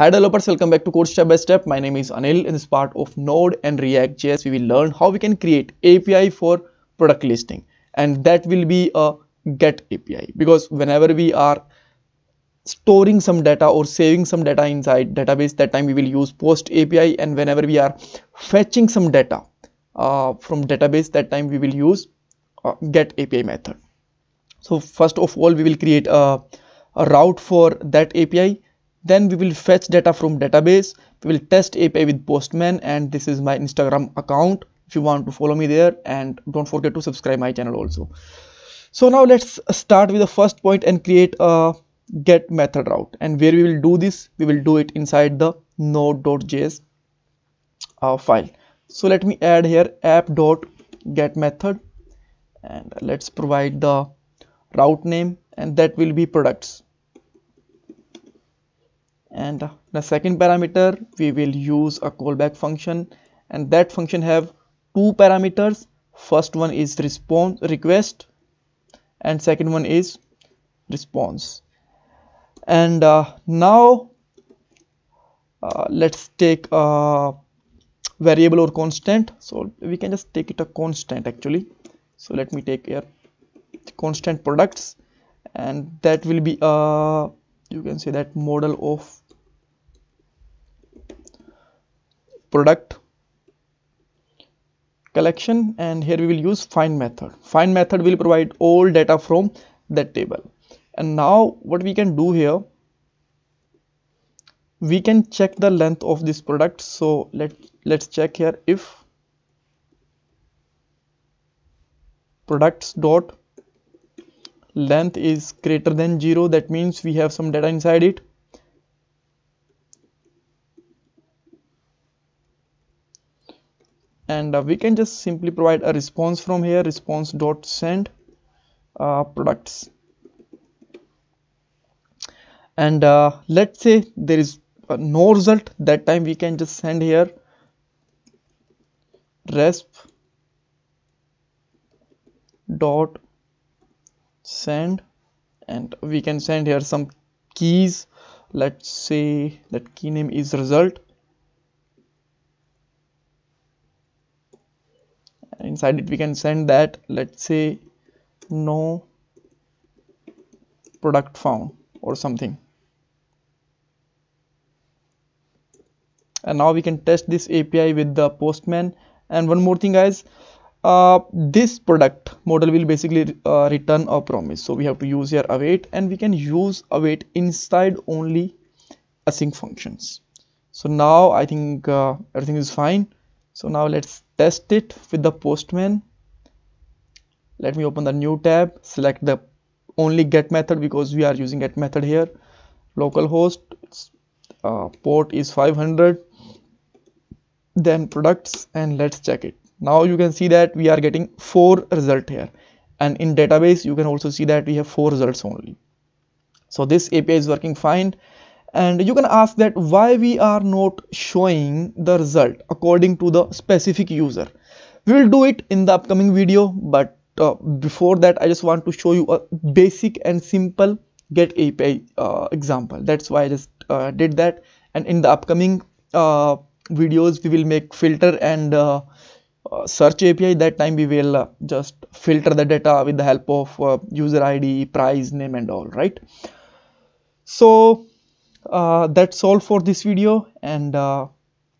Hi developers, welcome back to Code Step by Step. My name is Anil. In this part of Node and React JS, we will learn how we can create API for product listing and that will be a get API because whenever we are storing some data or saving some data inside database that time we will use post API and whenever we are fetching some data uh, from database that time we will use uh, get API method. So first of all we will create a, a route for that API then we will fetch data from database. We will test api with postman and this is my instagram account. If you want to follow me there and don't forget to subscribe my channel also. So now let's start with the first point and create a get method route. And where we will do this? We will do it inside the node.js uh, file. So let me add here app.get method and let's provide the route name and that will be products and the second parameter we will use a callback function. And that function have two parameters. First one is response request and second one is response. And uh, now uh, let's take a variable or constant. So we can just take it a constant actually. So let me take here constant products. And that will be a uh, you can say that model of product collection. And here we will use find method. Find method will provide all data from that table. And now what we can do here we can check the length of this product. So let let's check here if products dot length is greater than 0 that means we have some data inside it. And uh, we can just simply provide a response from here response dot send uh, products. And uh, let's say there is no result that time we can just send here resp dot send and we can send here some keys. Let's say that key name is result. Inside it we can send that. Let's say no product found or something. And now we can test this API with the postman. And one more thing guys uh, this product model will basically uh, return a promise. So we have to use here await and we can use await inside only async functions. So now I think uh, everything is fine. So now let's test it with the postman. Let me open the new tab select the only get method because we are using get method here. Localhost uh, port is 500 then products and let's check it now you can see that we are getting four result here. And in database you can also see that we have four results only. So this api is working fine. And you can ask that why we are not showing the result according to the specific user. We will do it in the upcoming video but uh, before that i just want to show you a basic and simple get api uh, example. That's why i just uh, did that. And in the upcoming uh, videos we will make filter and uh, uh, search api that time we will just filter the data with the help of user id price name and all right? So uh, that's all for this video and uh,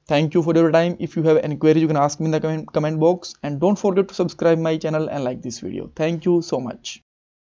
thank you for your time. If you have any queries you can ask me in the comment, comment box and don't forget to subscribe my channel and like this video. Thank you so much